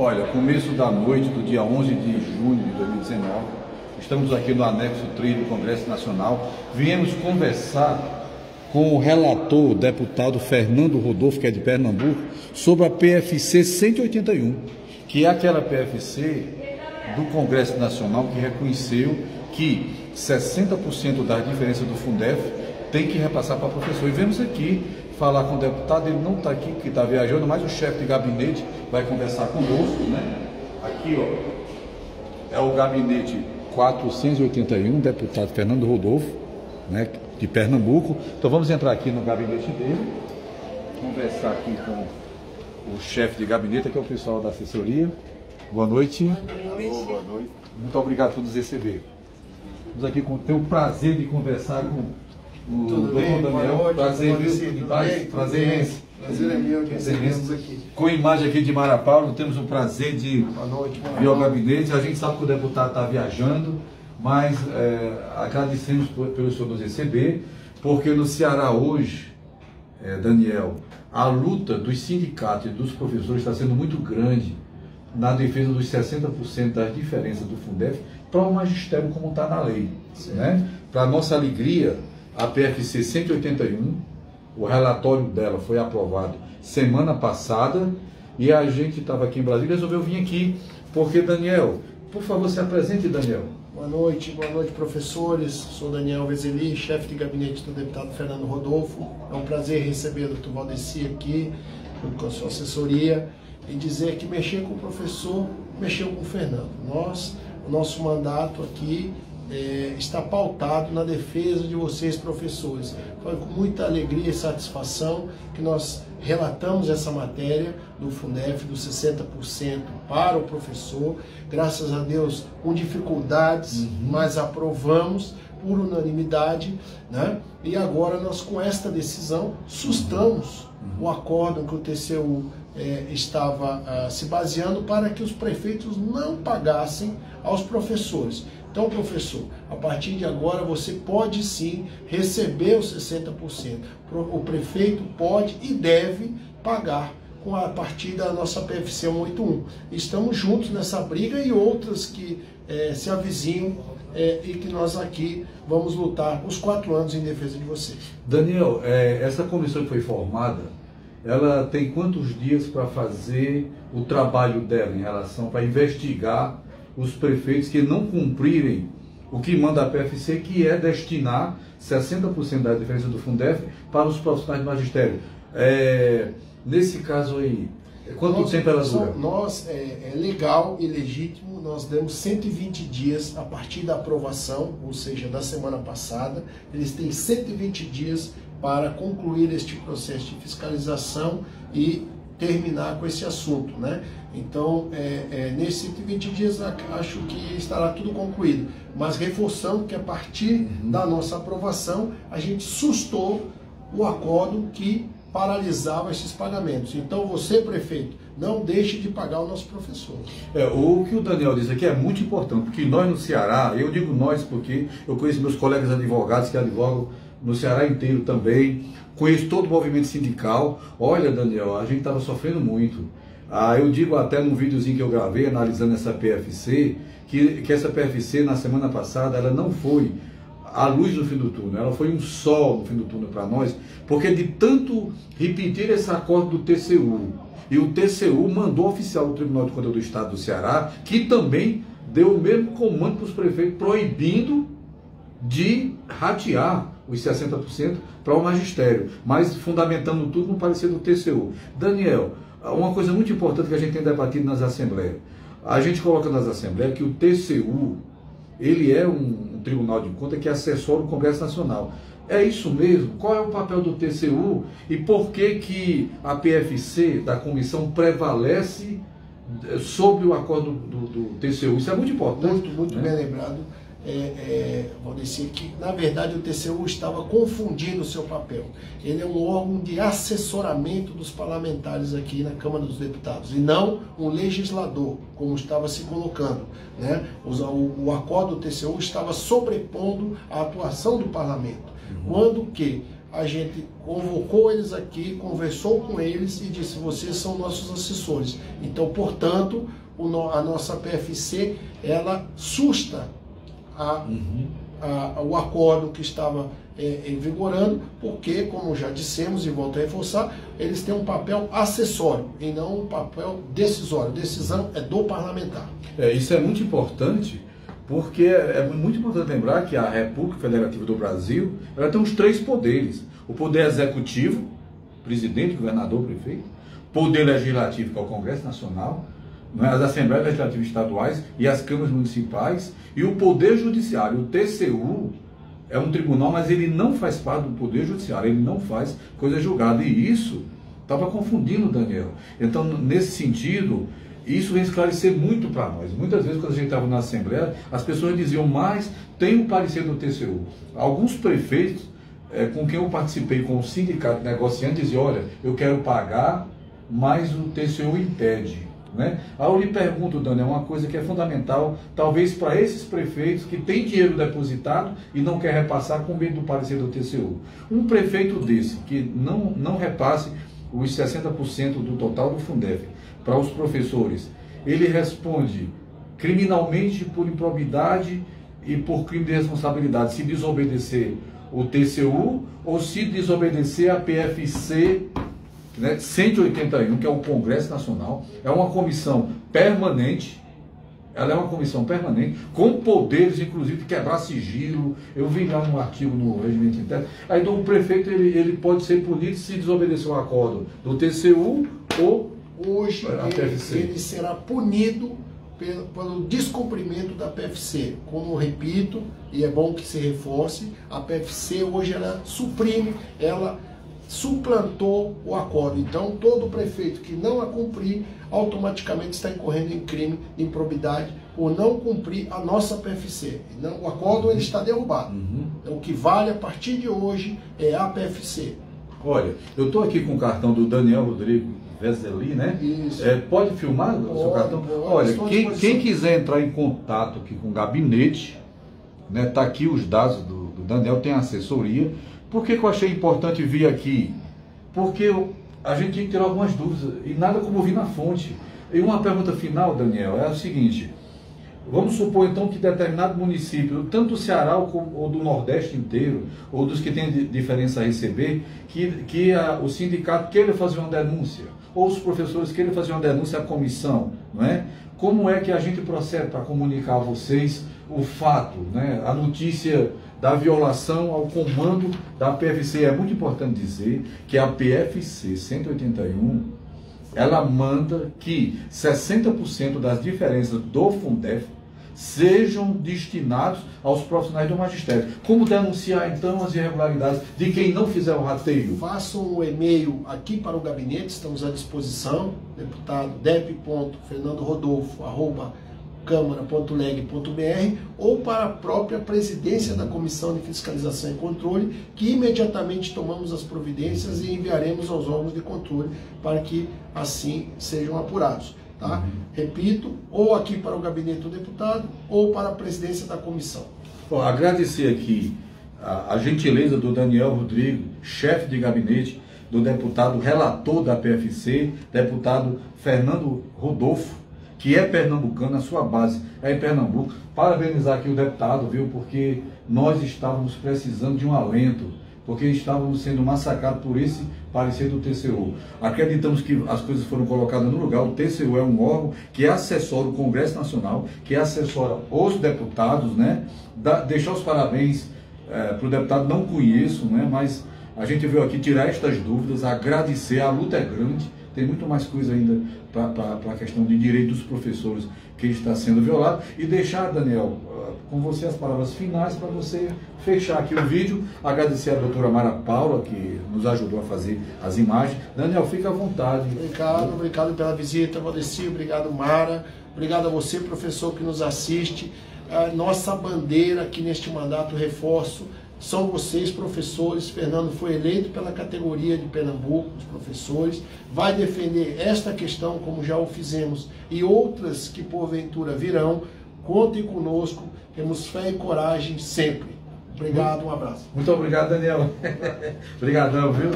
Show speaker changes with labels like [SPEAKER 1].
[SPEAKER 1] Olha, começo da noite do dia 11 de junho de 2019, estamos aqui no anexo 3 do Congresso Nacional. Viemos conversar com o relator, o deputado Fernando Rodolfo, que é de Pernambuco, sobre a PFC 181, que é aquela PFC do Congresso Nacional que reconheceu que 60% das diferenças do Fundef tem que repassar para o professor. E vemos aqui falar com o deputado, ele não está aqui, que está viajando, mas o chefe de gabinete vai conversar conosco, né? Aqui, ó, é o gabinete 481, deputado Fernando Rodolfo, né, de Pernambuco. Então vamos entrar aqui no gabinete dele, conversar aqui com o chefe de gabinete, que é o pessoal da assessoria. Boa noite. Boa noite. Muito obrigado por nos receber. Estamos aqui com o prazer de conversar com o
[SPEAKER 2] Tudo bem,
[SPEAKER 1] Daniel. prazer, paz?
[SPEAKER 2] bem,
[SPEAKER 1] prazer
[SPEAKER 2] é meu recebemos
[SPEAKER 1] imenso.
[SPEAKER 2] aqui.
[SPEAKER 1] Com imagem aqui de Mara Paulo, temos o prazer de
[SPEAKER 2] Boa noite,
[SPEAKER 1] vir ao gabinete. A gente sabe que o deputado está viajando, mas é, agradecemos por- pelo senhor nos receber, porque no Ceará hoje, é, Daniel, a luta dos sindicatos e dos professores está sendo muito grande na defesa dos 60% das diferenças do Fundef para o magistério como está na lei. Né? Para nossa alegria, a PFC 181, o relatório dela foi aprovado semana passada e a gente estava aqui em Brasília e resolveu vir aqui, porque Daniel, por favor, se apresente, Daniel.
[SPEAKER 2] Boa noite, boa noite, professores. Sou Daniel Vezeli, chefe de gabinete do deputado Fernando Rodolfo. É um prazer receber o Dr. Valdeci aqui, com a sua assessoria, e dizer que mexer com o professor, mexeu com o Fernando. Nós, o nosso mandato aqui eh, está pautado na defesa de vocês, professores. Foi com muita alegria e satisfação que nós relatamos essa matéria do Fundef dos 60% para o professor. Graças a Deus, com dificuldades, mas aprovamos por unanimidade, né? E agora nós com esta decisão sustamos o acordo que o TCU eh, estava ah, se baseando para que os prefeitos não pagassem aos professores. Então, professor, a partir de agora você pode sim receber os 60%. Pro- O prefeito pode e deve pagar com a partir da nossa PFC 181. Estamos juntos nessa briga e outras que eh, se avizinham eh, e que nós aqui vamos lutar os quatro anos em defesa de vocês.
[SPEAKER 1] Daniel, é, essa comissão que foi formada, ela tem quantos dias para fazer o trabalho dela em relação para investigar os prefeitos que não cumprirem o que manda a PFC, que é destinar 60% da diferença do Fundef para os profissionais do magistério. É, nesse caso aí, quanto
[SPEAKER 2] Nós-
[SPEAKER 1] tempo ela dura?
[SPEAKER 2] Nós, é, é legal e legítimo, nós demos 120 dias a partir da aprovação, ou seja, da semana passada. Eles têm 120 dias para concluir este processo de fiscalização e terminar com esse assunto, né? Então, é, é, nesses 120 dias, ac- acho que estará tudo concluído. Mas reforçando que a partir da nossa aprovação, a gente sustou o acordo que paralisava esses pagamentos. Então, você, prefeito, não deixe de pagar o nosso professor.
[SPEAKER 1] É, o que o Daniel diz aqui é muito importante, porque nós no Ceará, eu digo nós porque eu conheço meus colegas advogados que advogam no Ceará inteiro também, conheço todo o movimento sindical. Olha, Daniel, a gente estava sofrendo muito. Ah, eu digo até num videozinho que eu gravei analisando essa PFC, que, que essa PFC na semana passada ela não foi a luz no fim do túnel, ela foi um sol no fim do túnel para nós, porque de tanto repetir esse acordo do TCU, e o TCU mandou oficial do Tribunal de Contas do Estado do Ceará, que também deu o mesmo comando para os prefeitos, proibindo de ratear os 60% para o magistério, mas fundamentando tudo no parecer do TCU. Daniel, uma coisa muito importante que a gente tem debatido nas assembleias. A gente coloca nas assembleias que o TCU, ele é um, um tribunal de contas que assessora o Congresso Nacional. É isso mesmo? Qual é o papel do TCU e por que que a PFC da comissão prevalece eh, sobre o acordo do, do TCU? Isso é muito importante.
[SPEAKER 2] Muito, muito
[SPEAKER 1] né?
[SPEAKER 2] bem lembrado. É, é, Valdeci, que na verdade o TCU estava confundindo o seu papel. Ele é um órgão de assessoramento dos parlamentares aqui na Câmara dos Deputados e não um legislador, como estava se colocando. Né? O, o, acordo do TCU estava sobrepondo a atuação do parlamento. Quando que a gente convocou eles aqui, conversou com eles e disse: vocês são nossos assessores. Então, portanto, a nossa PFC ela susta a, uhum. a, o acordo que estava é, em vigorando, porque, como já dissemos e volto a reforçar, eles têm um papel acessório e não um papel decisório. Decisão é do parlamentar.
[SPEAKER 1] É, isso é muito importante porque é muito importante lembrar que a República Federativa do Brasil ela tem os três poderes: o poder executivo, presidente, governador, prefeito, poder legislativo, que é o Congresso Nacional? As Assembleias Legislativas Estaduais e as câmaras municipais, e o poder judiciário, o TCU. É um tribunal, mas ele não faz parte do Poder Judiciário, ele não faz coisa julgada. E isso estava confundindo Daniel. Então, nesse sentido, isso vem esclarecer muito para nós. Muitas vezes, quando a gente estava na Assembleia, as pessoas diziam, mas tem um parecer do TCU. Alguns prefeitos, é, com quem eu participei com o sindicato negociante, diziam, olha, eu quero pagar, mas o TCU impede. Né? Aí eu lhe pergunto, Dani, é uma coisa que é fundamental, talvez para esses prefeitos que têm dinheiro depositado e não quer repassar com medo do parecer do TCU. Um prefeito desse, que não, não repasse os 60% do total do Fundef, para os professores, ele responde criminalmente por improbidade e por crime de responsabilidade, se desobedecer o TCU ou se desobedecer a PFC né, 181, que é o Congresso Nacional, é uma comissão permanente, ela é uma comissão permanente, com poderes, inclusive, de quebrar sigilo. Eu vi lá um artigo no regimento interno. Aí então, o prefeito ele, ele pode ser punido se desobedecer o acordo do TCU ou
[SPEAKER 2] hoje ele, ele, será punido pelo, pelo, descumprimento da PFC. Como repito, e é bom que se reforce, a PFC hoje ela suprime, ela suplantou o acordo. Então, todo prefeito que não a cumprir, automaticamente está incorrendo em crime de improbidade por não cumprir a nossa PFC. Não, o acordo ele está derrubado. Uhum. Então, o que vale a partir de hoje é a PFC.
[SPEAKER 1] Olha, eu estou aqui com o cartão do Daniel Rodrigo Veseli, né? Isso. É, pode filmar pode, o seu cartão? Pode, Olha, quem, quem, quiser entrar em contato aqui com o gabinete, né? Tá aqui os dados do, do Daniel, tem assessoria. Por que, que, eu achei importante vir aqui? Porque eu, a gente tinha que tirar algumas dúvidas e nada como vir na fonte. E uma pergunta final, Daniel, é a seguinte. Vamos supor então que determinado município, tanto do Ceará ou do Nordeste inteiro, ou dos que têm diferença a receber, que, que a, o sindicato queira fazer uma denúncia ou os professores querem fazer uma denúncia à comissão, não é? Como é que a gente procede para comunicar a vocês o fato, né? a notícia da violação ao comando da PFC? É muito importante dizer que a PFC 181 ela manda que 60% das diferenças do Fundef sejam destinados aos profissionais do magistério. Como denunciar então as irregularidades de quem não fizer o rateio?
[SPEAKER 2] Façam um e-mail aqui para o gabinete, estamos à disposição, deputado dep.fernandorodovo@câmara.leg.br ou para a própria presidência da Comissão de Fiscalização e Controle, que imediatamente tomamos as providências e enviaremos aos órgãos de controle para que assim sejam apurados. Tá? Uhum. Repito, ou aqui para o gabinete do deputado ou para a presidência da comissão.
[SPEAKER 1] Bom, agradecer aqui a, a gentileza do Daniel Rodrigo, chefe de gabinete do deputado relator da PFC, deputado Fernando Rodolfo, que é pernambucano, a sua base é em Pernambuco. Parabenizar aqui o deputado, viu, porque nós estávamos precisando de um alento porque estávamos sendo massacrados por esse parecer do TCU. Acreditamos que as coisas foram colocadas no lugar. O TCU é um órgão que assessora o Congresso Nacional, que assessora os deputados, né? Da, deixar os parabéns é, para o deputado, não conheço, né? Mas a gente veio aqui tirar estas dúvidas, agradecer, a luta é grande, tem muito mais coisa ainda para a questão de direito dos professores que está sendo violado. E deixar, Daniel, com você as palavras finais para você fechar aqui o vídeo. Agradecer a doutora Mara Paula, que nos ajudou a fazer as imagens. Daniel, fica à vontade.
[SPEAKER 2] Obrigado, obrigado pela visita, Valdeci, obrigado, Mara. Obrigado a você, professor, que nos assiste. A nossa bandeira aqui neste mandato, reforço, são vocês, professores. Fernando foi eleito pela categoria de Pernambuco, os professores. Vai defender esta questão, como já o fizemos, e outras que porventura virão. Contem conosco, temos fé e coragem sempre. Obrigado, um abraço.
[SPEAKER 1] Muito obrigado, Daniel. Obrigadão, viu?